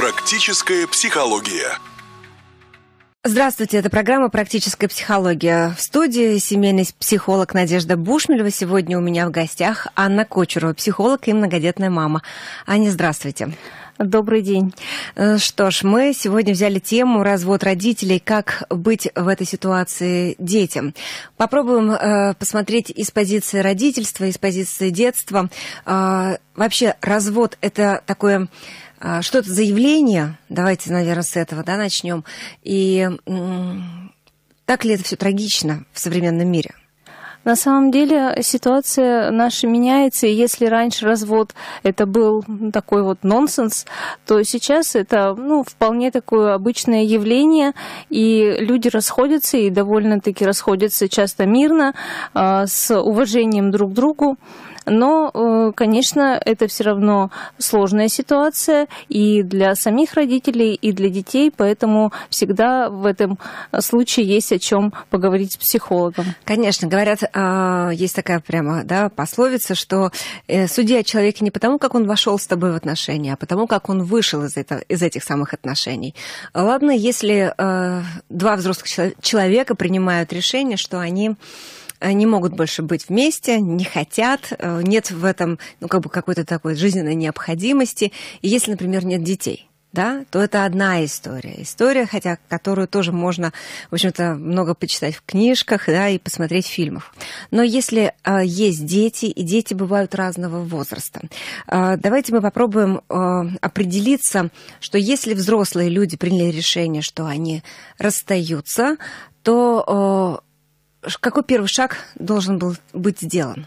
Практическая психология. Здравствуйте, это программа «Практическая психология». В студии семейный психолог Надежда Бушмелева. Сегодня у меня в гостях Анна Кочерова, психолог и многодетная мама. Аня, здравствуйте. Добрый день. Э, что ж, мы сегодня взяли тему «Развод родителей. Как быть в этой ситуации детям?». Попробуем э, посмотреть из позиции родительства, из позиции детства. Э, вообще, развод – это такое что это заявление, давайте, наверное, с этого да, начнем. И так ли это все трагично в современном мире? На самом деле ситуация наша меняется, и если раньше развод это был такой вот нонсенс, то сейчас это ну, вполне такое обычное явление, и люди расходятся, и довольно-таки расходятся часто мирно, а, с уважением друг к другу. Но, э, конечно, это все равно сложная ситуация и для самих родителей, и для детей, поэтому всегда в этом случае есть о чем поговорить с психологом. Конечно, говорят, а, есть такая прямо да, пословица, что э, суди о человеке не потому, как он вошел с тобой в отношения, а потому, как он вышел из, этого, из этих самых отношений. Ладно, если э, два взрослых человека принимают решение, что они не могут больше быть вместе, не хотят, э, нет в этом ну, как бы какой-то такой жизненной необходимости. И если, например, нет детей, да, то это одна история. История, хотя которую тоже можно, в общем-то, много почитать в книжках, да, и посмотреть в фильмах. Но если э, есть дети, и дети бывают разного возраста, э, давайте мы попробуем э, определиться, что если взрослые люди приняли решение, что они расстаются, то какой первый шаг должен был быть сделан,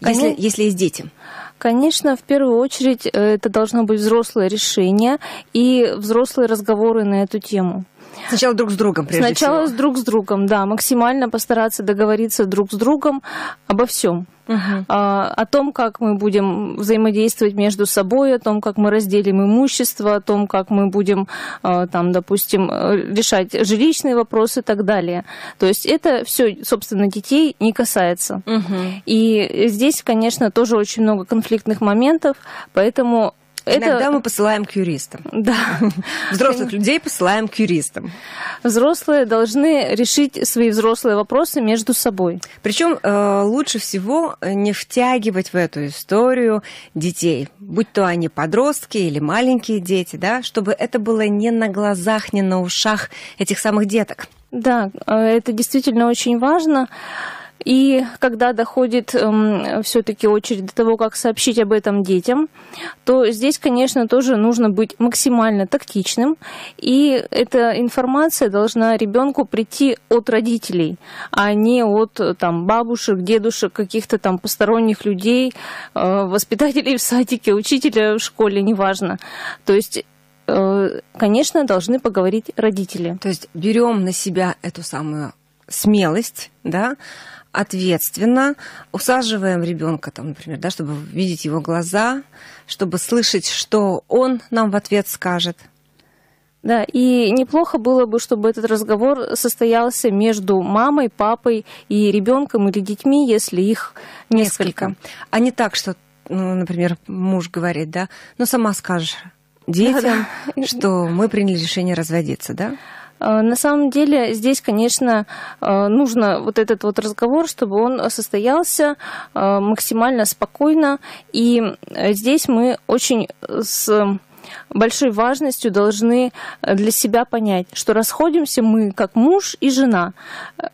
если, если есть дети? Конечно, в первую очередь э, это должно быть взрослое решение и взрослые разговоры на эту тему. Сначала друг с другом, прежде Сначала всего. с друг с другом, да, максимально постараться договориться друг с другом обо всем. Угу. А, о том, как мы будем взаимодействовать между собой, о том, как мы разделим имущество, о том, как мы будем, а, там, допустим, решать жилищные вопросы и так далее. То есть это все, собственно, детей не касается. Угу. И здесь, конечно, тоже очень много конфликтных моментов, поэтому Иногда это... мы посылаем к юристам. Да. Взрослых людей посылаем к юристам. Взрослые должны решить свои взрослые вопросы между собой. Причем э, лучше всего не втягивать в эту историю детей, будь то они подростки или маленькие дети, да, чтобы это было не на глазах, не на ушах этих самых деток. Да, э, это действительно очень важно. И когда доходит эм, все-таки очередь до того, как сообщить об этом детям, то здесь, конечно, тоже нужно быть максимально тактичным. И эта информация должна ребенку прийти от родителей, а не от там, бабушек, дедушек, каких-то там посторонних людей, э, воспитателей в садике, учителя в школе, неважно. То есть э, конечно, должны поговорить родители. То есть берем на себя эту самую смелость, да, ответственно, усаживаем ребенка, там, например, да, чтобы видеть его глаза, чтобы слышать, что он нам в ответ скажет. Да, и неплохо было бы, чтобы этот разговор состоялся между мамой, папой и ребенком или детьми, если их несколько. несколько. А не так, что, ну, например, муж говорит, да, ну сама скажешь детям, да, да. что мы приняли решение разводиться, да? А, на самом деле здесь, конечно, а, нужно вот этот вот разговор, чтобы он состоялся а, максимально спокойно. И здесь мы очень с большой важностью должны для себя понять, что расходимся мы как муж и жена,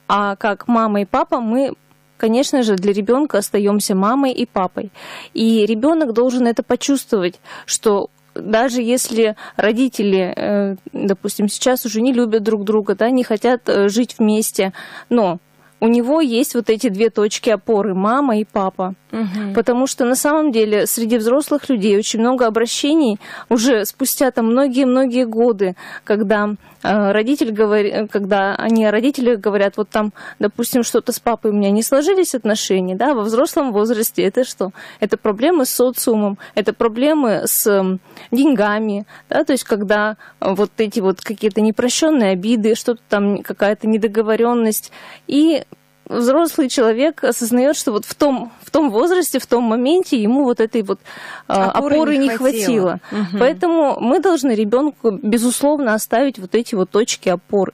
а как мама и папа мы конечно же, для ребенка остаемся мамой и папой. И ребенок должен это почувствовать, что даже если родители, э, допустим, сейчас уже не любят друг друга, да, не хотят э, жить вместе, но у него есть вот эти две точки опоры, мама и папа. Угу. Потому что на самом деле среди взрослых людей очень много обращений уже спустя там многие-многие годы, когда э, родитель говорит, когда они родители говорят, вот там, допустим, что-то с папой у меня не сложились отношения, да, во взрослом возрасте это что? Это проблемы с социумом, это проблемы с деньгами, да, то есть когда вот эти вот какие-то непрощенные обиды, что-то там, какая-то недоговоренность, и взрослый человек осознает, что вот в том, в том возрасте, в том моменте ему вот этой вот а, опоры, опоры не хватило. хватило. Угу. Поэтому мы должны ребенку, безусловно, оставить вот эти вот точки опоры.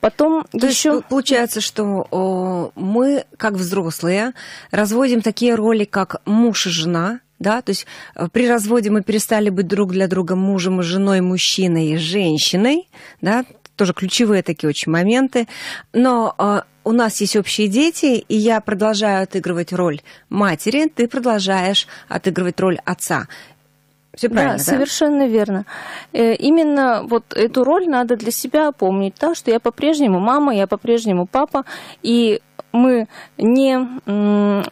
Потом То еще... есть получается, что о, мы, как взрослые, разводим такие роли, как муж и жена, да, то есть э, при разводе мы перестали быть друг для друга мужем и женой, мужчиной и женщиной, да, тоже ключевые такие очень моменты, но э, у нас есть общие дети, и я продолжаю отыгрывать роль матери, ты продолжаешь отыгрывать роль отца. Все правильно, да, да? совершенно верно. Э, именно вот эту роль надо для себя помнить, да, что я по-прежнему мама, я по-прежнему папа, и мы не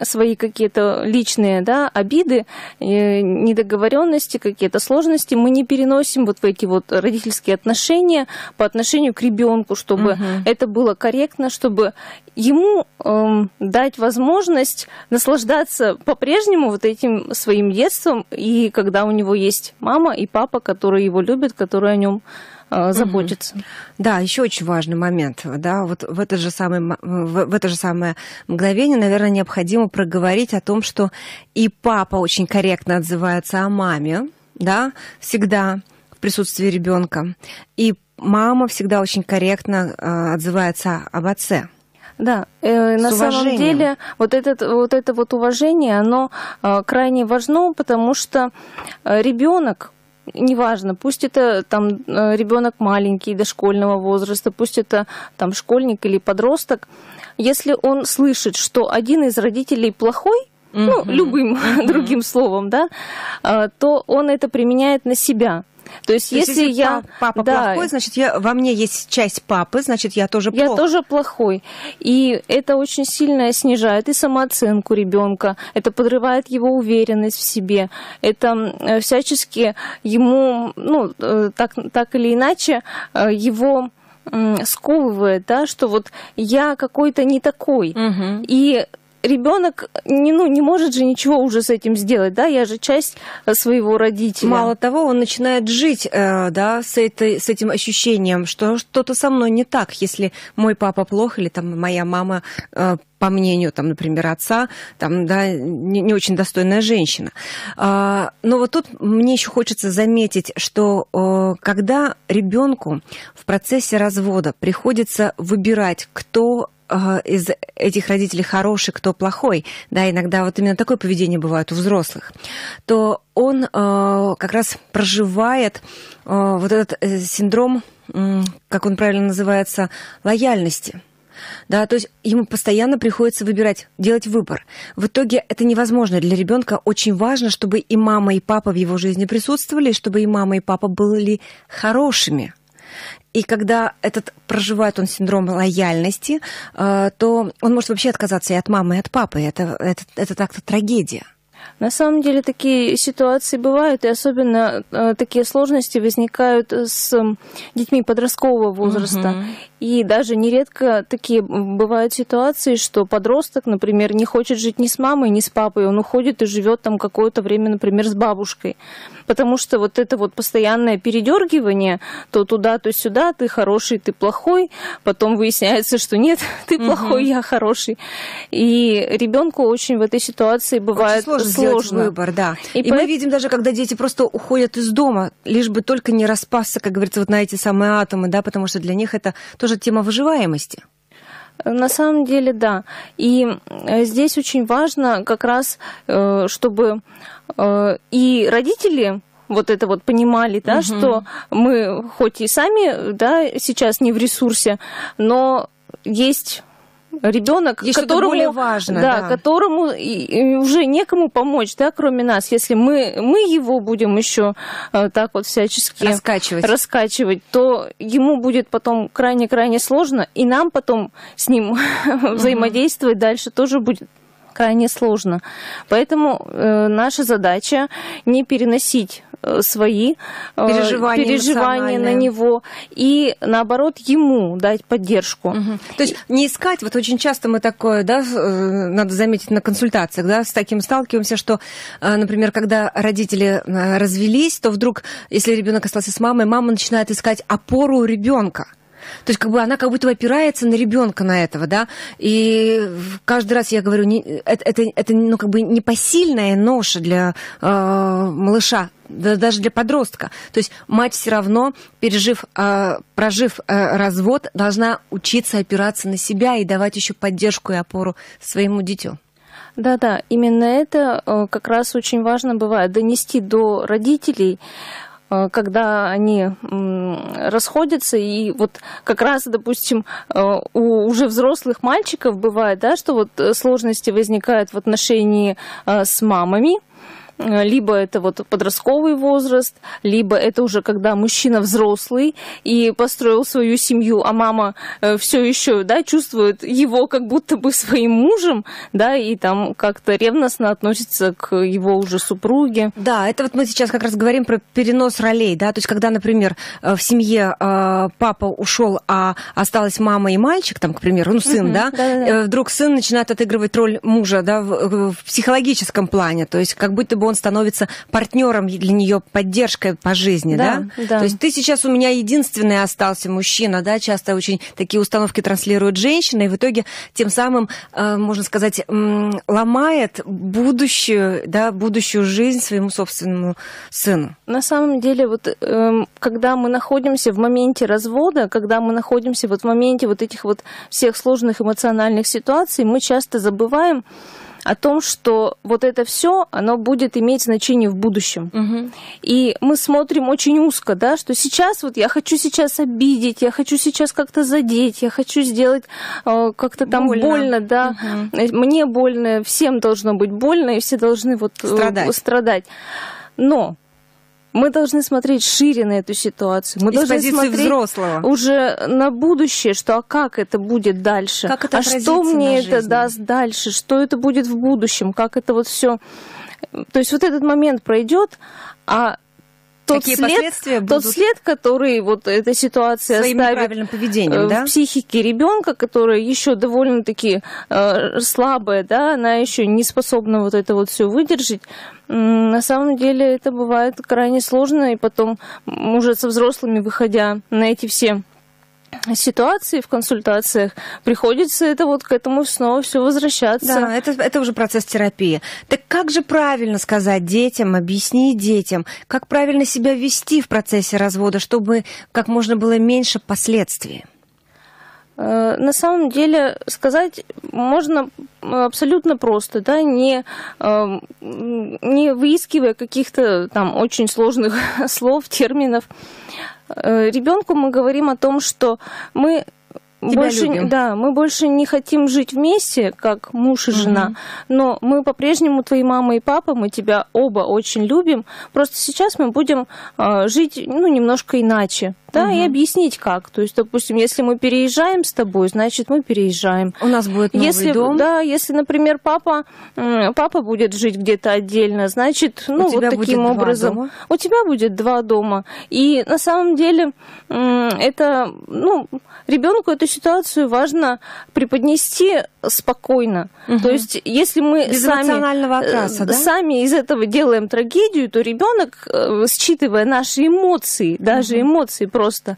свои какие-то личные да, обиды, э, недоговоренности, какие-то сложности мы не переносим вот в эти вот родительские отношения по отношению к ребенку, чтобы угу. это было корректно, чтобы ему эм, дать возможность наслаждаться по-прежнему вот этим своим детством, и когда у него есть мама и папа, которые его любят, которые о нем Э, заботиться. Угу. Да, еще очень важный момент, да, вот в это же самое, в это же самое мгновение, наверное, необходимо проговорить о том, что и папа очень корректно отзывается о маме, да, всегда в присутствии ребенка, и мама всегда очень корректно э, отзывается об отце. Да, э, на самом деле вот, этот, вот это вот уважение, оно э, крайне важно, потому что э, ребенок неважно, пусть это там э, ребенок маленький, дошкольного возраста, пусть это там школьник или подросток, если он слышит, что один из родителей плохой, mm-hmm. ну, любым mm-hmm. другим словом, да, э, то он это применяет на себя. То есть, То если, если я... Папа да, плохой, значит, я, во мне есть часть папы, значит, я тоже плохой. Я тоже плохой. И это очень сильно снижает и самооценку ребенка, это подрывает его уверенность в себе, это всячески ему, ну, э, так, так или иначе, э, его сковывает, да, что вот я какой-то не такой. Угу. И ребенок не, ну, не может же ничего уже с этим сделать, да, я же часть э, своего родителя. Мало того, он начинает жить, э, да, с, этой, с этим ощущением, что что-то со мной не так, если мой папа плох или там моя мама э, по мнению, там, например, отца, там, да, не, не очень достойная женщина. А, но вот тут мне еще хочется заметить, что когда ребенку в процессе развода приходится выбирать, кто из этих родителей хороший, кто плохой, да, иногда вот именно такое поведение бывает у взрослых, то он э, как раз проживает э, вот этот э, синдром, как он правильно называется, лояльности. Да, то есть ему постоянно приходится выбирать, делать выбор. В итоге это невозможно. Для ребенка очень важно, чтобы и мама, и папа в его жизни присутствовали, чтобы и мама, и папа были хорошими. И когда этот проживает он синдром лояльности, э, то он может вообще отказаться и от мамы, и от папы. Это, это, это так-то трагедия. На самом деле такие ситуации бывают, и особенно э, такие сложности возникают с детьми подросткового возраста. Угу. И даже нередко такие бывают ситуации, что подросток, например, не хочет жить ни с мамой, ни с папой, он уходит и живет там какое-то время, например, с бабушкой. Потому что вот это вот постоянное передергивание, то туда, то сюда, ты хороший, ты плохой, потом выясняется, что нет, ты плохой, угу. я хороший. И ребенку очень в этой ситуации бывает очень сложно, сложно. выбор, да. И, и по... мы видим даже, когда дети просто уходят из дома, лишь бы только не распасться, как говорится, вот на эти самые атомы, да, потому что для них это тоже тема выживаемости. На самом деле, да. И э, здесь очень важно как раз, э, чтобы э, и родители вот это вот понимали, да, угу. что мы хоть и сами, да, сейчас не в ресурсе, но есть ребенок, которому, более важно, да, да. которому уже некому помочь, да, кроме нас. Если мы, мы его будем еще э, так вот всячески раскачивать. раскачивать, то ему будет потом крайне-крайне сложно, и нам потом с ним взаимодействовать дальше тоже будет крайне сложно. Поэтому э, наша задача не переносить свои э, переживания, переживания на него и наоборот ему дать поддержку. Угу. То есть не искать, вот очень часто мы такое, да, э, надо заметить на консультациях, да, с таким сталкиваемся, что, например, когда родители развелись, то вдруг, если ребенок остался с мамой, мама начинает искать опору у ребенка. То есть как бы она как будто опирается на ребенка на этого, да, и каждый раз я говорю, не, это, это, это ну, как бы непосильная ноша для э, малыша, да, даже для подростка. То есть мать все равно, пережив, э, прожив э, развод, должна учиться опираться на себя и давать еще поддержку и опору своему дитю. Да-да, именно это э, как раз очень важно бывает, донести до родителей, э, когда они расходятся, и вот как раз, допустим, у уже взрослых мальчиков бывает, да, что вот сложности возникают в отношении с мамами, либо это вот подростковый возраст, либо это уже когда мужчина взрослый и построил свою семью, а мама э, все еще, да, чувствует его как будто бы своим мужем, да, и там как-то ревностно относится к его уже супруге. Да, это вот мы сейчас как раз говорим про перенос ролей, да, то есть когда, например, э, в семье папа ушел, а осталась мама и мальчик, там, к примеру, ну, сын, угу, да, да, да, вдруг сын начинает отыгрывать роль мужа, да, в, в психологическом плане, то есть как будто бы он становится партнером для нее, поддержкой по жизни, да, да? да? То есть ты сейчас у меня единственный остался мужчина, да, часто очень такие установки транслируют женщины, и в итоге тем самым, э, можно сказать, ломает будущую, да, будущую жизнь своему собственному сыну. На самом деле, вот эм, когда мы находимся в моменте развода, когда мы находимся вот в моменте вот этих вот всех сложных эмоциональных ситуаций, мы часто забываем, о том, что вот это все, оно будет иметь значение в будущем. Угу. И мы смотрим очень узко, да, что сейчас вот я хочу сейчас обидеть, я хочу сейчас как-то задеть, я хочу сделать э, как-то там больно, больно да, угу. мне больно, всем должно быть больно, и все должны вот э, страдать. страдать. Но мы должны смотреть шире на эту ситуацию. Мы Из должны смотреть взрослого. уже на будущее, что а как это будет дальше, как это а что мне это даст дальше, что это будет в будущем, как это вот все. То есть вот этот момент пройдет, а тот Какие след, последствия будут? тот след, который вот эта ситуация Своим оставит поведением, в да? психике ребенка, которая еще довольно-таки э, слабая, да, она еще не способна вот это вот все выдержать. На самом деле это бывает крайне сложно, и потом уже со взрослыми выходя на эти все ситуации в консультациях приходится это вот к этому снова все возвращаться. Да, это, это уже процесс терапии. Так как же правильно сказать детям, объяснить детям, как правильно себя вести в процессе развода, чтобы как можно было меньше последствий? Э, на самом деле сказать можно абсолютно просто, да, не, эм, не выискивая каких-то там очень сложных слов, терминов. Э, ребенку мы говорим о том, что мы Тебя больше, любим. да, мы больше не хотим жить вместе, как муж и жена, угу. но мы по-прежнему твои мама и папа, мы тебя оба очень любим. Просто сейчас мы будем э, жить, ну, немножко иначе да, угу. и объяснить как. То есть, допустим, если мы переезжаем с тобой, значит, мы переезжаем. У нас будет новый если, дом. Да, если, например, папа, папа будет жить где-то отдельно, значит, ну, у вот таким образом. Дома. У тебя будет два дома. И на самом деле это, ну, ребенку эту ситуацию важно преподнести спокойно. Угу. То есть, если мы Без сами, окраса, да? сами из этого делаем трагедию, то ребенок, э, считывая наши эмоции, даже угу. эмоции просто,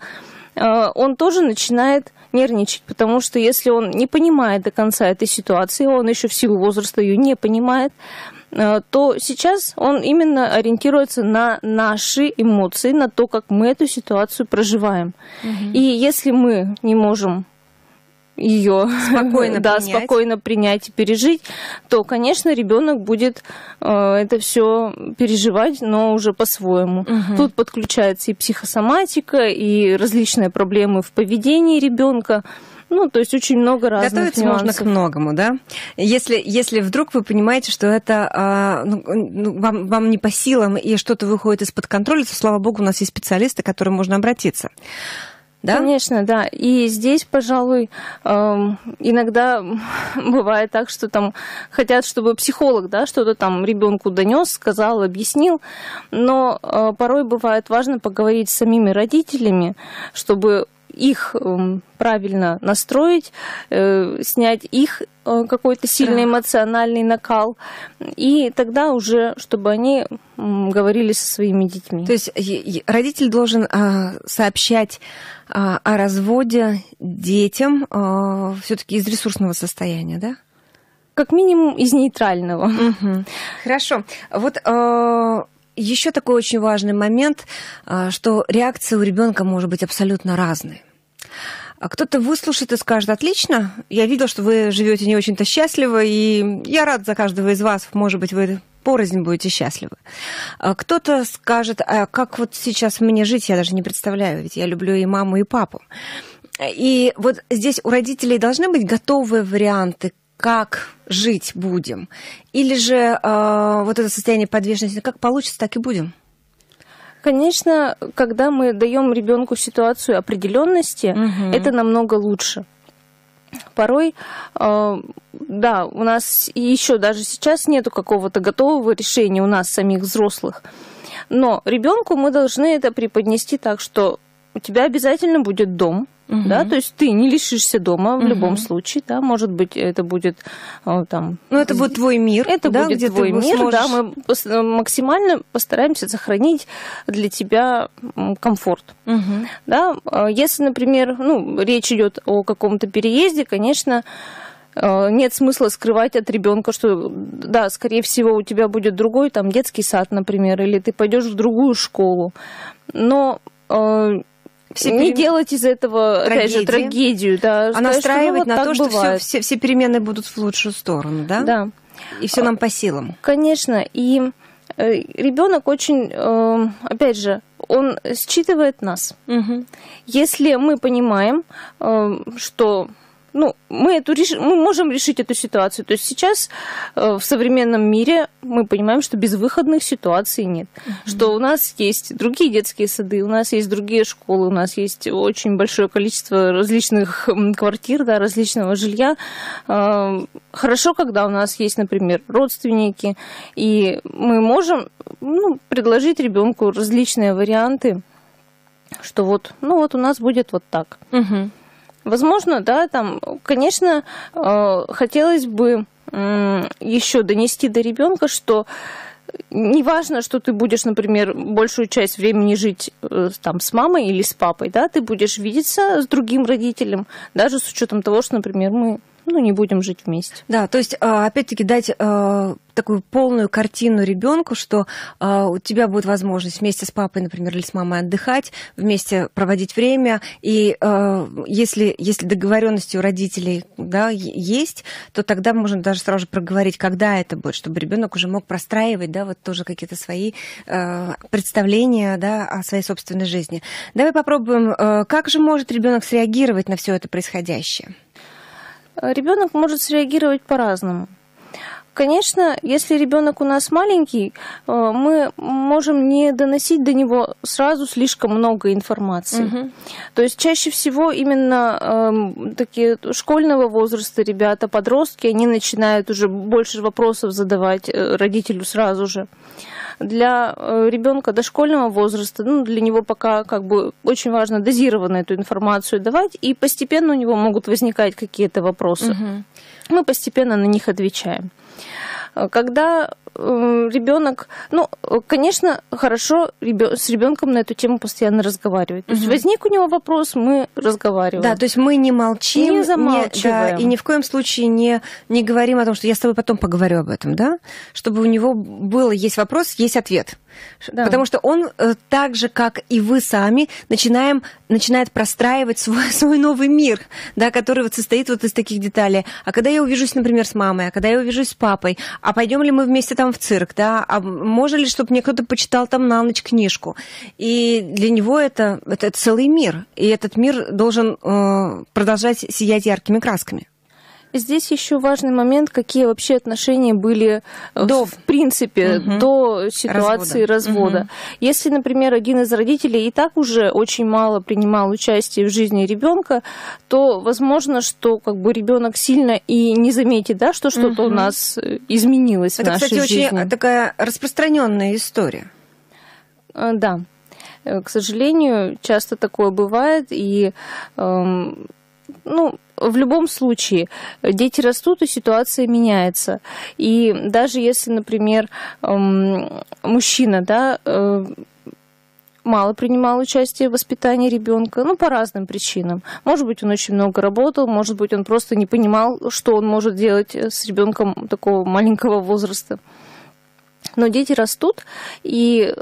э, он тоже начинает нервничать, потому что если он не понимает до конца этой ситуации, он еще в силу возраста ее не понимает, э, то сейчас он именно ориентируется на наши эмоции, на то, как мы эту ситуацию проживаем. Угу. И если мы не можем ее спокойно, да, принять. спокойно принять и пережить, то, конечно, ребенок будет э, это все переживать, но уже по-своему. Угу. Тут подключается и психосоматика, и различные проблемы в поведении ребенка. Ну, то есть очень много разных Готовиться нюансов. можно к многому, да? Если, если вдруг вы понимаете, что это а, ну, ну, вам, вам не по силам и что-то выходит из-под контроля, то, слава богу, у нас есть специалисты, к которым можно обратиться. Да? Конечно, да. И здесь, пожалуй, эм, иногда бывает так, что там хотят, чтобы психолог, да, что-то там ребенку донес, сказал, объяснил, но э, порой бывает важно поговорить с самими родителями, чтобы их эм, правильно настроить, э, снять их э, какой-то сильный эмоциональный накал, и тогда уже, чтобы они говорили со своими детьми. То есть родитель должен а, сообщать а, о разводе детям а, все-таки из ресурсного состояния, да? Как минимум из нейтрального. Угу. Хорошо. Вот еще такой очень важный момент, что реакция у ребенка может быть абсолютно разной. А кто-то выслушает и скажет, отлично, я видел, что вы живете не очень-то счастливо, и я рад за каждого из вас, может быть, вы порознь будете счастливы. А кто-то скажет, а как вот сейчас мне жить, я даже не представляю, ведь я люблю и маму, и папу. И вот здесь у родителей должны быть готовые варианты, как жить будем. Или же э, вот это состояние подвешенности, как получится, так и будем. Конечно, когда мы даем ребенку ситуацию определенности, угу. это намного лучше. Порой, э, да, у нас еще даже сейчас нету какого-то готового решения у нас самих взрослых. Но ребенку мы должны это преподнести так, что у тебя обязательно будет дом, Угу. Да, то есть ты не лишишься дома в угу. любом случае, да, может быть, это будет э, там... Ну, это будет твой мир, Это да, будет где твой мир, сможешь... да, мы э, максимально постараемся сохранить для тебя комфорт. Угу. Да, а если, например, ну, речь идет о каком-то переезде, конечно, э, нет смысла скрывать от ребенка, что да, скорее всего, у тебя будет другой там детский сад, например, или ты пойдешь в другую школу. Но все не перем... делать из этого, Трагедия. опять же, трагедию, да. А сказать, настраивать ну, вот на то, что все, все, все перемены будут в лучшую сторону, да? Да. И все нам по силам. Конечно. И э, ребенок очень, э, опять же, он считывает нас. Угу. Если мы понимаем, э, что ну, мы, эту, мы можем решить эту ситуацию. То есть сейчас э, в современном мире мы понимаем, что безвыходных ситуаций нет. Mm-hmm. Что у нас есть другие детские сады, у нас есть другие школы, у нас есть очень большое количество различных квартир, да, различного жилья. Э, хорошо, когда у нас есть, например, родственники, и мы можем ну, предложить ребенку различные варианты, что вот, ну вот у нас будет вот так. Угу. Возможно, да, там, конечно, э, хотелось бы еще донести до ребенка, что не важно, что ты будешь, например, большую часть времени жить э, там с мамой или с папой, да, ты будешь видеться с другим родителем, даже с учетом того, что, например, мы ну, не будем жить вместе. Да, то есть, а, опять-таки, дать а, такую полную картину ребенку, что а, у тебя будет возможность вместе с папой, например, или с мамой отдыхать, вместе проводить время, и если, если договоренности у родителей да, есть, то тогда можно даже сразу же проговорить, когда это будет, чтобы ребенок уже мог простраивать, да, вот тоже какие-то свои представления, да, о своей собственной жизни. Давай попробуем, как же может ребенок среагировать на все это происходящее? Ребенок может среагировать по-разному. Конечно, если ребенок у нас маленький, э, мы можем не доносить до него сразу слишком много информации. Угу. То есть чаще всего именно э, такие школьного возраста ребята, подростки, они начинают уже больше вопросов задавать э, родителю сразу же для э, ребенка дошкольного возраста, ну, для него пока как бы очень важно дозированно эту информацию давать, и постепенно у него могут возникать какие-то вопросы. Угу. Мы постепенно на них отвечаем. Когда ребенок, ну, конечно, хорошо с ребенком на эту тему постоянно разговаривать. То есть угу. возник у него вопрос, мы разговариваем. Да, то есть мы не молчим, не замалчиваем. Не, да, и ни в коем случае не, не говорим о том, что я с тобой потом поговорю об этом, да? Чтобы у него был, есть вопрос, есть ответ. Да. Потому что он э, так же, как и вы сами, начинаем, начинает простраивать свой, свой новый мир, да, который вот состоит вот из таких деталей. А когда я увижусь, например, с мамой, а когда я увижусь с папой, а пойдем ли мы вместе там в цирк, да, а можно ли, чтобы мне кто-то почитал там на ночь книжку. И для него это, это целый мир, и этот мир должен э, продолжать сиять яркими красками. Здесь еще важный момент, какие вообще отношения были э, до, в принципе угу. до ситуации развода. развода. Угу. Если, например, один из родителей и так уже очень мало принимал участие в жизни ребенка, то возможно, что как бы ребенок сильно и не заметит, да, что что-то угу. у нас э, изменилось Это, в нашей кстати, жизни. очень такая распространенная история. Э, да. к сожалению, часто такое бывает, и эм, ну, в любом случае, дети растут, и ситуация меняется. И даже если, например, эм, мужчина, да, э, мало принимал участие в воспитании ребенка, ну, по разным причинам. Может быть, он очень много работал, может быть, он просто не понимал, что он может делать с ребенком такого маленького возраста. Но дети растут, и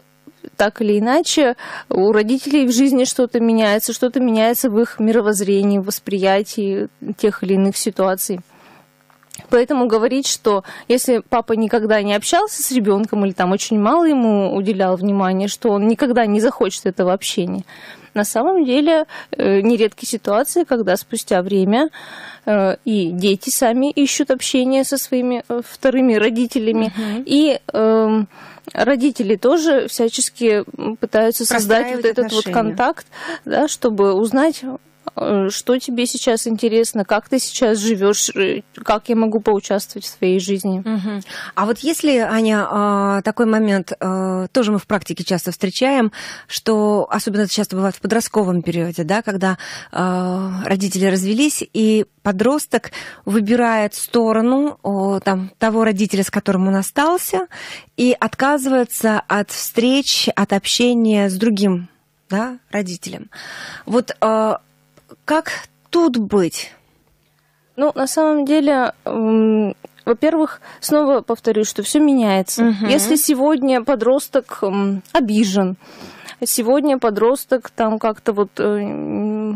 так или иначе у родителей в жизни что-то меняется, что-то меняется в их мировоззрении, восприятии тех или иных ситуаций. Поэтому говорить, что если папа никогда не общался с ребенком или там очень мало ему уделял внимания, что он никогда не захочет этого общения. На самом деле э, нередки ситуации, когда спустя время э, и дети сами ищут общение со своими э, вторыми родителями, угу. и эм, родители тоже всячески пытаются создать вот этот отношения. вот контакт, да, чтобы узнать, что тебе сейчас интересно, как ты сейчас живешь, э, как я могу поучаствовать в своей жизни. Угу. А вот если, Аня, а, такой момент, э, тоже мы в практике часто встречаем, что особенно это часто бывает в подростковом периоде, да, когда родители развелись, и подросток выбирает сторону там, того родителя, с которым он остался, и отказывается от встреч, от общения с другим да, родителем. Вот как тут быть? Ну, на самом деле, во-первых, снова повторюсь, что все меняется. Угу. Если сегодня подросток обижен, сегодня подросток там как-то вот э,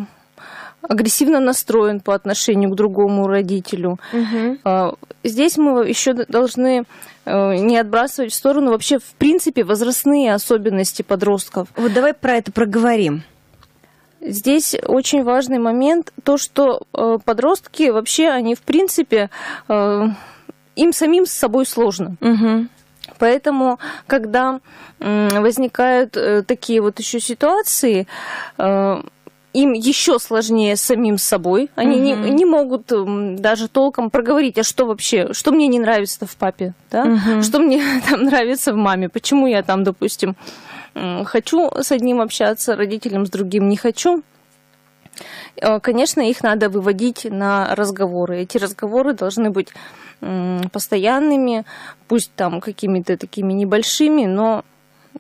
агрессивно настроен по отношению к другому родителю. Угу. Здесь мы еще должны э, не отбрасывать в сторону вообще, в принципе, возрастные особенности подростков. Вот давай про это проговорим. Здесь очень важный момент, то, что э, подростки вообще, они в принципе, э, им самим с собой сложно. Угу. Поэтому, когда возникают э, такие вот еще ситуации, им еще сложнее самим собой. Они угу. не, не могут даже толком проговорить, а что вообще, что мне не нравится в папе, да? угу. что мне там нравится в маме, почему я там, допустим, хочу с одним общаться, родителям с другим не хочу. Э, конечно, их надо выводить на разговоры. Эти разговоры должны быть постоянными, пусть там какими-то такими небольшими, но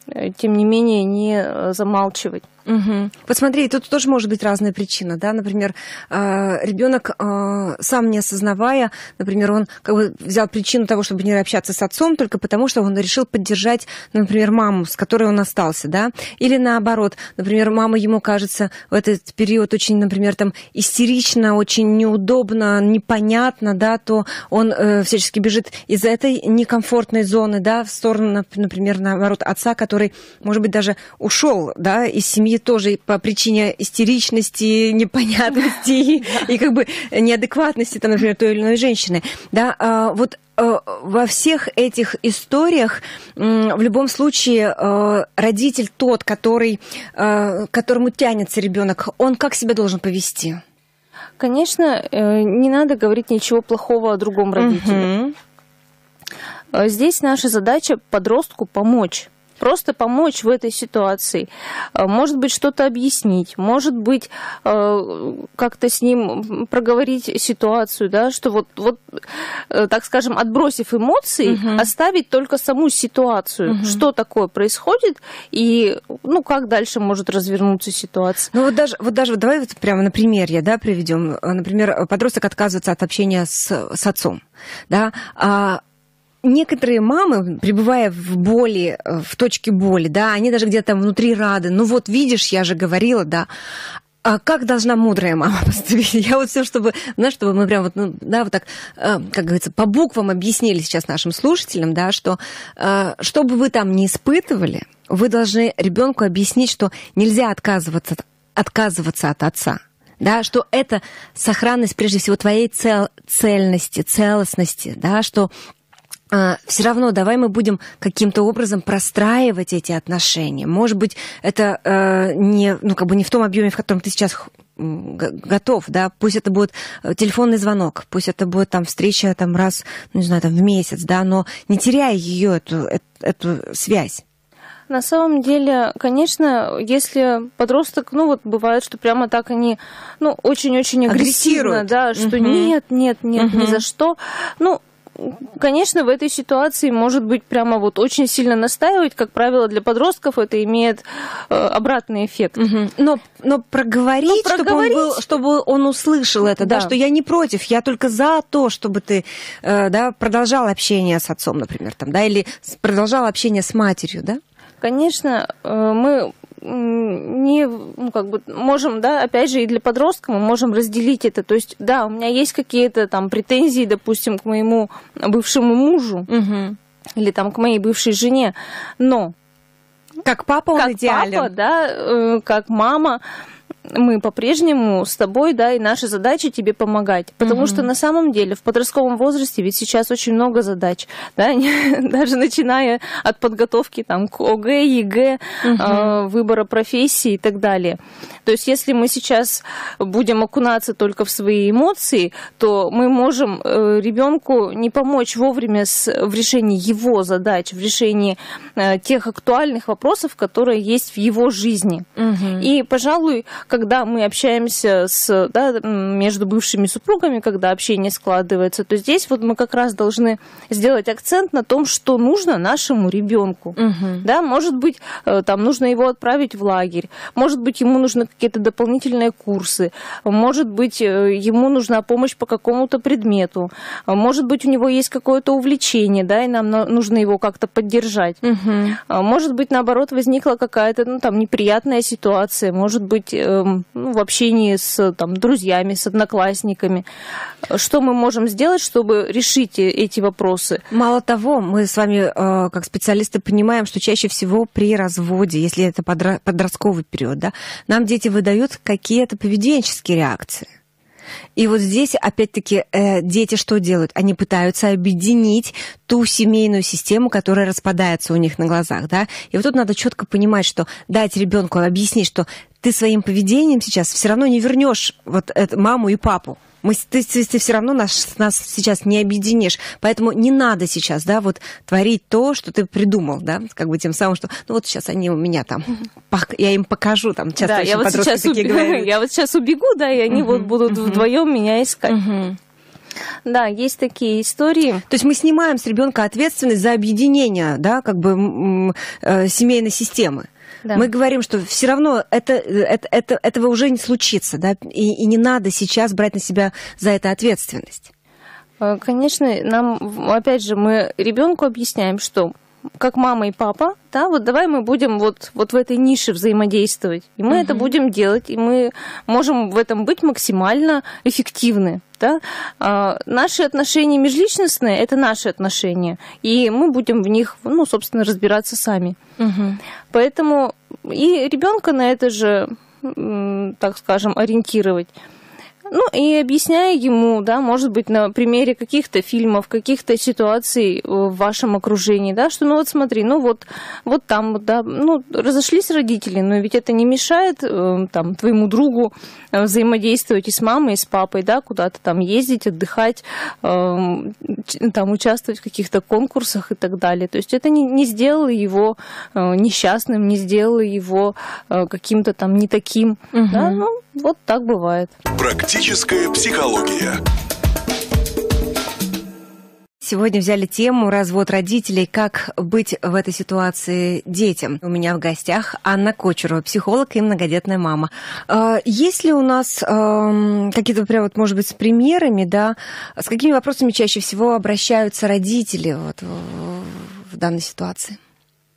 э, тем не менее не э, замалчивать. Угу. Вот смотри, тут тоже может быть разная причина, да, например, а, ребенок а, сам не осознавая, например, он как бы взял причину того, чтобы не общаться с отцом, только потому что он решил поддержать, например, маму, с которой он остался, да, или наоборот, например, мама ему кажется в этот период очень, например, там истерично, очень неудобно, непонятно, да, то он э, всячески бежит из этой некомфортной зоны, да, в сторону, например, наоборот, отца, который, может быть, даже ушел, да, из семьи семьи тоже по причине истеричности, непонятности и как бы неадекватности, там, например, той или иной женщины. Да, а, вот э, во всех этих историях в любом случае э, родитель тот, который, э, к которому тянется ребенок, он как себя должен повести? Конечно, не надо говорить ничего плохого о другом родителе. Угу. Здесь наша задача подростку помочь просто помочь в этой ситуации. Э, может быть, что-то объяснить, может быть, э, как-то с ним проговорить ситуацию, да, что вот, вот э, так скажем, отбросив эмоции, угу. оставить только саму ситуацию, угу. что такое происходит и, ну, как дальше может развернуться ситуация. Ну, вот даже, вот даже давай вот прямо на примере, да, приведем. Например, подросток отказывается от общения с, с отцом, да, а некоторые мамы, пребывая в боли, э, в точке боли, да, они даже где-то внутри рады. Ну вот, видишь, я же говорила, да. А как должна мудрая мама поступить? Я вот все, чтобы, знаешь, чтобы мы прям вот, ну, да, вот так, э, как говорится, по буквам объяснили сейчас нашим слушателям, да, что э, что бы вы там не испытывали, вы должны ребенку объяснить, что нельзя отказываться, отказываться от отца да, что это сохранность, прежде всего, твоей цел, цельности, целостности, да, что все равно давай мы будем каким-то образом простраивать эти отношения. Может быть, это э, не, ну, как бы не в том объеме, в котором ты сейчас готов, да, пусть это будет э, телефонный звонок, пусть это будет там встреча там раз, ну, не знаю, там в месяц, да, но не теряй ее, эту, эту, эту связь. На самом деле, конечно, если подросток, ну вот бывает, что прямо так они, ну, очень-очень агрессивно, да, что угу. нет, нет, нет, угу. ни за что. Ну, конечно, в этой ситуации может быть прямо вот очень сильно настаивать. Как правило, для подростков это имеет э, обратный эффект. Угу. Но, но проговорить, но проговорить... Чтобы, он был, чтобы он услышал это, да. да, что я не против, я только за то, чтобы ты э, да, продолжал общение с отцом, например, там, да, или продолжал общение с матерью, да? Конечно, э, мы не, ну, как бы, можем, да, опять же, и для подростка мы можем разделить это. То есть, да, у меня есть какие-то там претензии, допустим, к моему бывшему мужу угу. или там к моей бывшей жене, но как папа он как идеален. папа, да, э, как мама, мы по-прежнему с тобой, да, и наша задача тебе помогать. Потому угу. что на самом деле в подростковом возрасте ведь сейчас очень много задач, да, даже начиная от подготовки там, к ОГЭ, ЕГЭ, угу. э, выбора профессии и так далее. То есть если мы сейчас будем окунаться только в свои эмоции, то мы можем э, ребенку не помочь вовремя с, в решении его задач, в решении э, тех актуальных вопросов, которые есть в его жизни. Угу. И, пожалуй, когда мы общаемся с, да, между бывшими супругами, когда общение складывается, то здесь вот мы как раз должны сделать акцент на том, что нужно нашему ребенку. Угу. Да, может быть, э, там нужно его отправить в лагерь, может быть, ему нужны какие-то дополнительные курсы, может быть, э, ему нужна помощь по какому-то предмету, может быть, у него есть какое-то увлечение, да, и нам нужно его как-то поддержать. Угу. Может быть, наоборот, возникла какая-то, ну, там, неприятная ситуация, может быть, э, ну, в общении с там, друзьями, с одноклассниками. Что мы можем сделать, чтобы решить эти вопросы? Мало того, мы с вами, э, как специалисты, понимаем, что чаще всего при разводе, если это подростковый период, да, нам дети выдают какие-то поведенческие реакции. И вот здесь, опять-таки, э, дети что делают? Они пытаются объединить ту семейную систему, которая распадается у них на глазах, да? И вот тут надо четко понимать, что дать ребенку объяснить, что ты своим поведением сейчас все равно не вернешь вот маму и папу. Мы, ты, ты, ты все равно нас, нас сейчас не объединишь. Поэтому не надо сейчас, да, вот творить то, что ты придумал, да, как бы тем самым, что, ну вот сейчас они у меня там, я им покажу, там, часто да, я вот сейчас говорят. Я вот сейчас убегу, да, и они вот будут вдвоем меня искать. Да, есть такие истории. То есть мы снимаем с ребенка ответственность за объединение, да, как бы э, семейной системы. Да. Мы говорим, что все равно это, это, это, этого уже не случится, да, и, и не надо сейчас брать на себя за это ответственность. Э, конечно, нам, опять же, мы ребенку объясняем, что как мама и папа, да, вот давай мы будем вот, вот в этой нише взаимодействовать. И мы угу. это будем делать, и мы можем в этом быть максимально эффективны. Да? А, наши отношения межличностные – это наши отношения, и мы будем в них, ну, собственно, разбираться сами. Угу. Поэтому и ребенка на это же, так скажем, ориентировать. Ну и объясняя ему, да, может быть, на примере каких-то фильмов, каких-то ситуаций э, в вашем окружении, да, что ну вот смотри, ну вот, вот там, да, ну разошлись родители, но ведь это не мешает э, там твоему другу э, взаимодействовать и с мамой, и с папой, да, куда-то там ездить, отдыхать, там участвовать в каких-то конкурсах и так далее. То есть это не, не сделало его несчастным, не сделало его каким-то там не таким, угу. да, ну вот так бывает. Практическая психология. Сегодня взяли тему «Развод родителей. Как быть в этой ситуации детям». У меня в гостях Анна Кочерова, психолог и многодетная мама. А, есть ли у нас какие-то, прям, вот, может быть, с примерами, да, с какими вопросами чаще всего обращаются родители вот, в данной ситуации?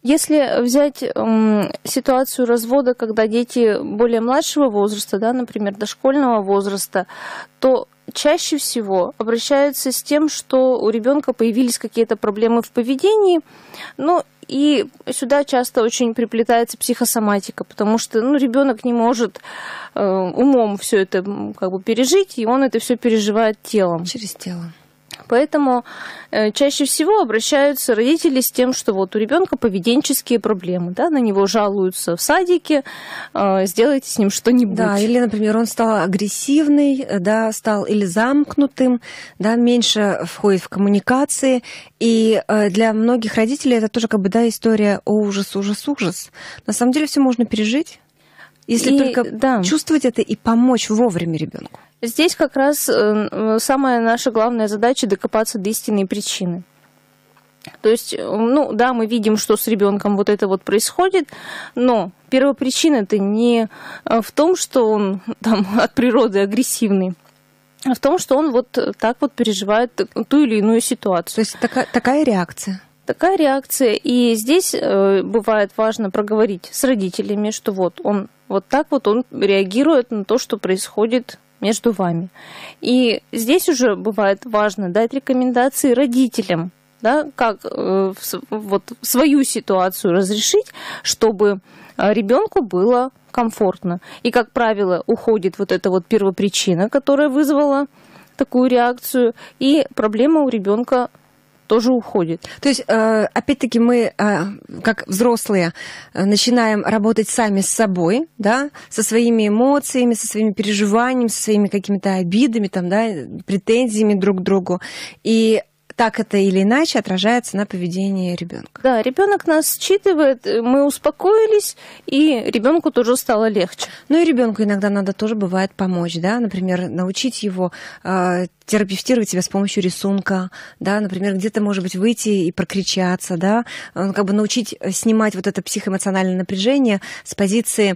Если взять эм, ситуацию развода, когда дети более младшего возраста, да, например, дошкольного возраста, то чаще всего обращаются с тем, что у ребенка появились какие-то проблемы в поведении, ну и сюда часто очень приплетается психосоматика, потому что ну, ребенок не может э, умом все это как бы пережить, и он это все переживает телом. Через тело. Поэтому э, чаще всего обращаются родители с тем, что вот у ребенка поведенческие проблемы, да, на него жалуются в садике, э, сделайте с ним что-нибудь. Да, или, например, он стал агрессивный, да, стал или замкнутым, да, меньше входит в коммуникации. И э, для многих родителей это тоже как бы, да, история о ужас, ужас, ужас. На самом деле все можно пережить, если и, только да. чувствовать это и помочь вовремя ребенку. Здесь как раз э, самая наша главная задача докопаться до истинной причины. То есть, э, ну да, мы видим, что с ребенком вот это вот происходит, но первопричина это не э, в том, что он там от природы агрессивный, а в том, что он вот так вот переживает ту или иную ситуацию. То есть такая, такая реакция. Такая реакция. И здесь э, бывает важно проговорить с родителями, что вот он вот так вот он реагирует на то, что происходит между вами. И здесь уже бывает важно дать рекомендации родителям, да, как э, вот свою ситуацию разрешить, чтобы э, ребенку было комфортно. И, как правило, уходит вот эта вот первопричина, которая вызвала такую реакцию, и проблема у ребенка тоже уходит. То есть, э, опять-таки, мы, э, как взрослые, э, начинаем работать сами с собой, да, со своими эмоциями, со своими переживаниями, со своими какими-то обидами, там, да, претензиями друг к другу. И так это или иначе отражается на поведении ребенка. Да, ребенок нас считывает, мы успокоились, и ребенку тоже стало легче. Ну и ребенку иногда надо тоже бывает помочь, да, например, научить его э, терапевтировать себя с помощью рисунка, да, например, где-то, может быть, выйти и прокричаться, да, как бы научить снимать вот это психоэмоциональное напряжение с позиции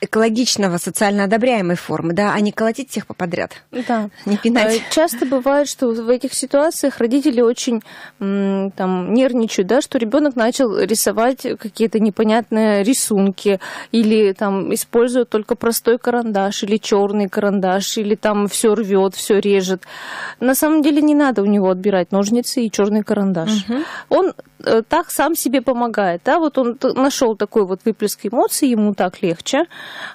экологичного, социально одобряемой формы, да, а не колотить всех подряд. Да. Не пинать. Э, часто бывает, что в этих ситуациях родители очень там нервничают, да, что ребенок начал рисовать какие-то непонятные рисунки или там использует только простой карандаш или черный карандаш или там все рвет, все режет. На самом деле не надо у него отбирать ножницы и черный карандаш. Угу. Он так сам себе помогает, да, вот он нашел такой вот выплеск эмоций, ему так легче,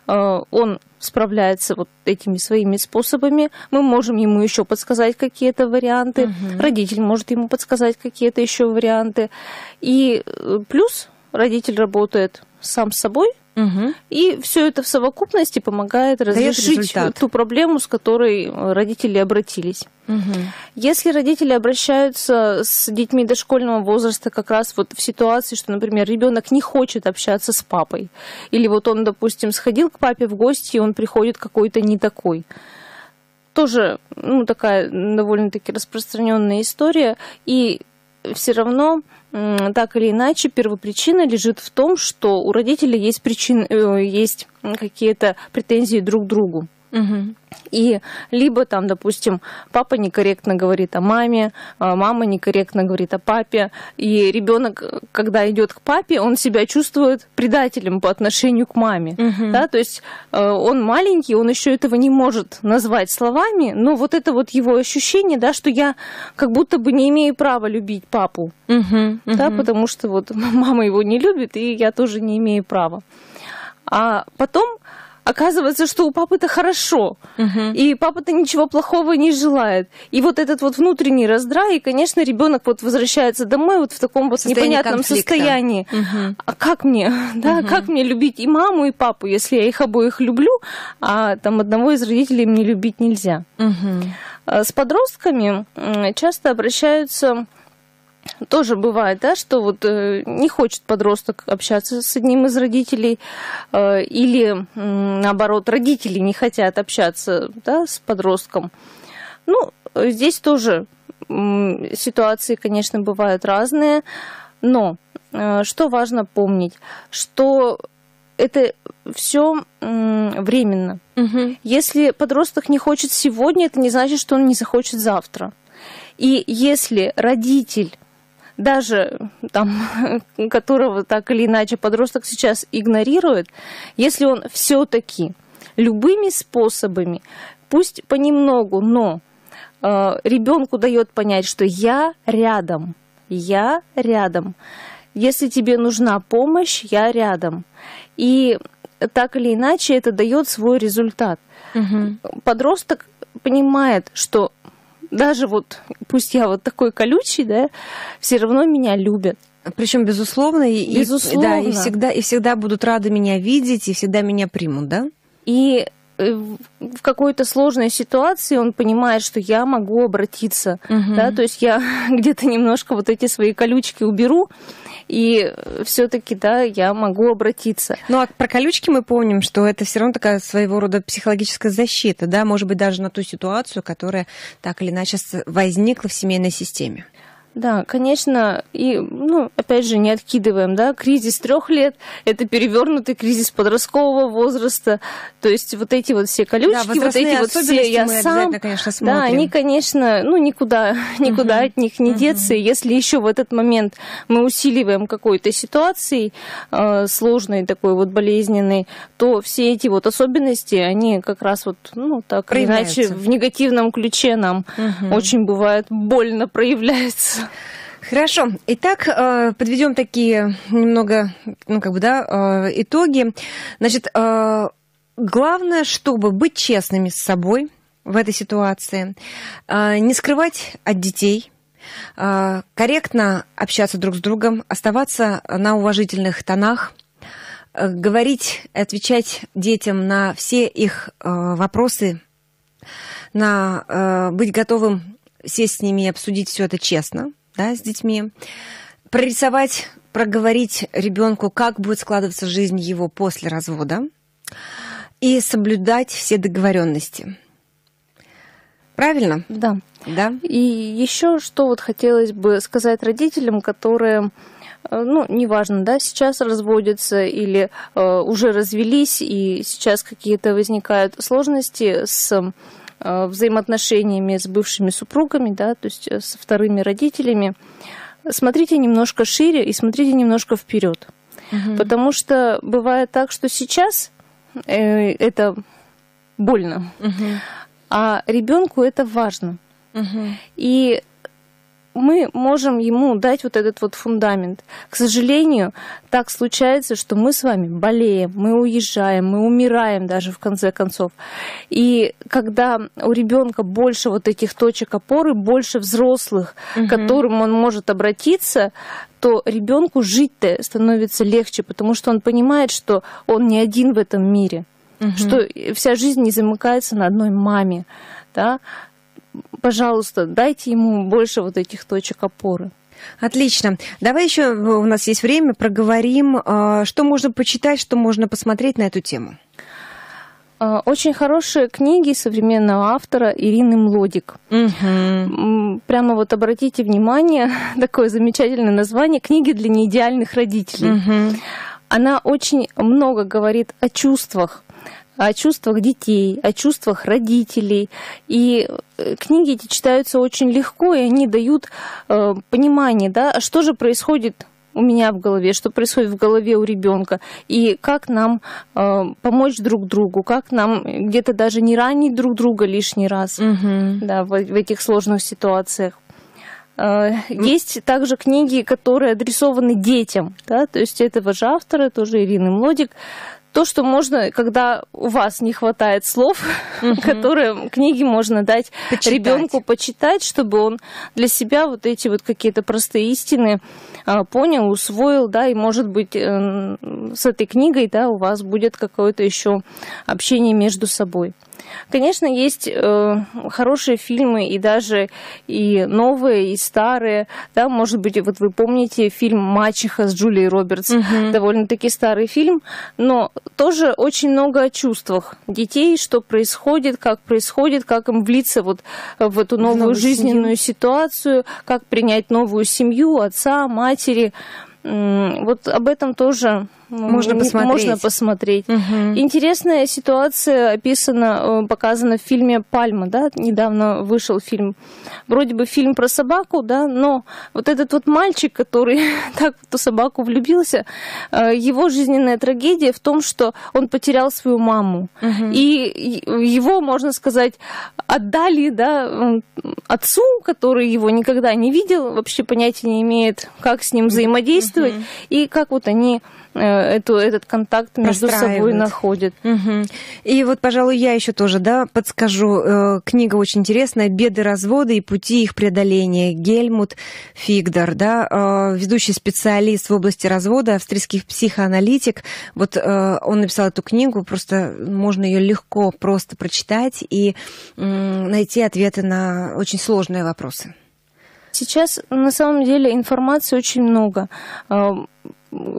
э, он справляется вот этими своими способами. Мы можем ему еще подсказать какие-то варианты. Угу. Родитель может ему подсказать какие-то еще варианты. И э, плюс родитель работает сам с собой, Угу. И все это в совокупности помогает разрешить ту проблему, с которой родители обратились. Угу. Если родители обращаются с детьми дошкольного возраста как раз вот в ситуации, что, например, ребенок не хочет общаться с папой, или вот он, допустим, сходил к папе в гости, и он приходит какой-то не такой, тоже ну, такая довольно-таки распространенная история, и все равно так или иначе первопричина лежит в том, что у родителей есть причин, э, есть какие-то претензии друг к другу. Угу. И либо там, допустим, папа некорректно говорит о маме, а мама некорректно говорит о папе, и ребенок, когда идет к папе, он себя чувствует предателем по отношению к маме, угу. да, то есть э, он маленький, он еще этого не может назвать словами, но вот это вот его ощущение, да, что я как будто бы не имею права любить папу, угу, угу. да, потому что вот мама его не любит, и я тоже не имею права. А потом оказывается, что у папы-то хорошо, угу. и папа-то ничего плохого не желает. И вот этот вот внутренний раздрай, и, конечно, ребенок вот возвращается домой вот в таком вот Состояние непонятном конфликта. состоянии. Угу. А как мне, да, угу. как мне любить и маму, и папу, если я их обоих люблю, а там одного из родителей мне любить нельзя. Угу. С подростками часто обращаются тоже бывает, да, что вот э, не хочет подросток общаться с одним из родителей, э, или э, наоборот, родители не хотят общаться да, с подростком. Ну, здесь тоже э, ситуации, конечно, бывают разные, но э, что важно помнить, что это все временно. Угу. Если подросток не хочет сегодня, это не значит, что он не захочет завтра. И если родитель даже там, которого так или иначе подросток сейчас игнорирует, если он все-таки любыми способами, пусть понемногу, но э, ребенку дает понять, что я рядом, я рядом. Если тебе нужна помощь, я рядом. И так или иначе это дает свой результат. Угу. Подросток понимает, что даже вот, пусть я вот такой колючий, да, все равно меня любят. Причем безусловно, и, безусловно. И, да, и всегда, и всегда будут рады меня видеть, и всегда меня примут, да? И в какой-то сложной ситуации он понимает, что я могу обратиться, угу. да, то есть я где-то немножко вот эти свои колючки уберу, и все-таки, да, я могу обратиться. Ну, а про колючки мы помним, что это все равно такая своего рода психологическая защита, да, может быть, даже на ту ситуацию, которая так или иначе возникла в семейной системе. Да, конечно, и, ну, опять же, не откидываем, да, кризис трех лет, это перевернутый кризис подросткового возраста, то есть вот эти вот все колючки, да, вот эти вот все я сам, конечно, да, они, конечно, ну, никуда, никуда угу. от них не угу. деться, если еще в этот момент мы усиливаем какой-то ситуацией э, сложной, такой вот болезненной, то все эти вот особенности, они как раз вот, ну, так или иначе, в негативном ключе нам угу. очень бывает больно проявляется. Хорошо. Итак, э, подведем такие немного, ну, как бы, да, э, итоги. Значит, э, главное, чтобы быть честными с собой в этой ситуации, не скрывать от детей, корректно общаться друг с другом, оставаться на уважительных тонах, говорить, отвечать детям на все их вопросы, на быть готовым сесть с ними и обсудить все это честно, да, с детьми, прорисовать, проговорить ребенку, как будет складываться жизнь его после развода, и соблюдать все договоренности. Правильно? Да. Да. И еще что вот хотелось бы сказать родителям, которые э, ну, неважно, да, сейчас разводятся или э, уже развелись, и сейчас какие-то возникают сложности с взаимоотношениями с бывшими супругами, да, то есть э, со вторыми родителями, смотрите немножко шире и смотрите немножко вперед. Угу. Потому что бывает так, что сейчас э, это больно, угу. а ребенку это важно. Угу. И мы можем ему дать вот этот вот фундамент. К сожалению, так случается, что мы с вами болеем, мы уезжаем, мы умираем даже в конце концов. И когда у ребенка больше вот этих точек опоры, больше взрослых, угу. к которым он может обратиться, то ребенку жить-то становится легче, потому что он понимает, что он не один в этом мире, угу. что вся жизнь не замыкается на одной маме. Да? Пожалуйста, дайте ему больше вот этих точек опоры. Отлично. Давай еще, у нас есть время, проговорим, а, что можно почитать, что можно посмотреть на эту тему. А, очень хорошие книги современного автора Ирины Млодик. Угу. Прямо вот обратите внимание, такое замечательное название «Книги для неидеальных родителей». Угу. Она очень много говорит о чувствах, о чувствах детей, о чувствах родителей. И э, книги эти читаются очень легко, и они дают э, понимание, да, а что же происходит у меня в голове, что происходит в голове у ребенка, и как нам э, помочь друг другу, как нам где-то даже не ранить друг друга лишний раз угу. да, в, в этих сложных ситуациях. Э, есть также книги, которые адресованы детям, да, то есть этого же автора, тоже Ирины Млодик, то, что можно, когда у вас не хватает слов, угу. которые книги можно дать ребенку почитать, чтобы он для себя вот эти вот какие-то простые истины а, понял, усвоил, да, и может быть э, с этой книгой, да, у вас будет какое-то еще общение между собой. Конечно, есть э, хорошие фильмы и даже и новые, и старые. Да, может быть, вот вы помните фильм «Мачеха» с Джулией Робертс. Угу. Довольно-таки старый фильм, но тоже очень много о чувствах детей, что происходит, как происходит, как им влиться вот в эту новую, новую жизненную семью. ситуацию, как принять новую семью, отца, матери. Вот об этом тоже можно посмотреть. Можно посмотреть. Угу. Интересная ситуация описана, э, показана в фильме «Пальма», да, недавно вышел фильм. Вроде бы фильм про собаку, да, но вот этот вот мальчик, который так в эту собаку влюбился, э, его жизненная трагедия в том, что он потерял свою маму. Угу. И его, можно сказать, отдали, да, отцу, который его никогда не видел, вообще понятия не имеет, как с ним взаимодействовать, угу. и как вот они эту, этот контакт между собой находят. Угу. И вот, пожалуй, я еще тоже да, подскажу. Книга очень интересная «Беды развода и пути их преодоления». Гельмут Фигдер, да, ведущий специалист в области развода, австрийский психоаналитик. Вот он написал эту книгу, просто можно ее легко просто прочитать и найти ответы на очень сложные вопросы. Сейчас на самом деле информации очень много. А,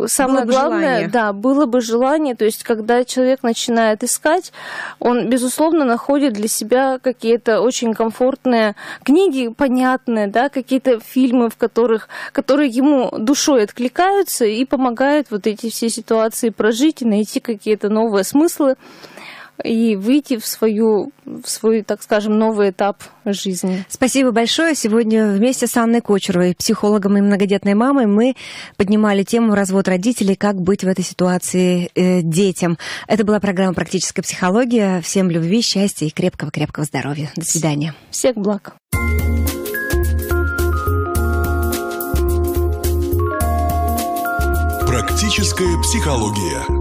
самое было главное, желание. да, было бы желание, то есть когда человек начинает искать, он, безусловно, находит для себя какие-то очень комфортные книги, понятные, да, какие-то фильмы, в которых, которые ему душой откликаются и помогают вот эти все ситуации прожить и найти какие-то новые смыслы и выйти в свою, в свой, так скажем, новый этап жизни. Спасибо большое. Сегодня вместе с Анной Кочеровой, психологом и многодетной мамой, мы поднимали тему развод родителей, как быть в этой ситуации э, детям. Это была программа «Практическая психология». Всем любви, счастья и крепкого-крепкого здоровья. До свидания. Всех благ. Практическая психология.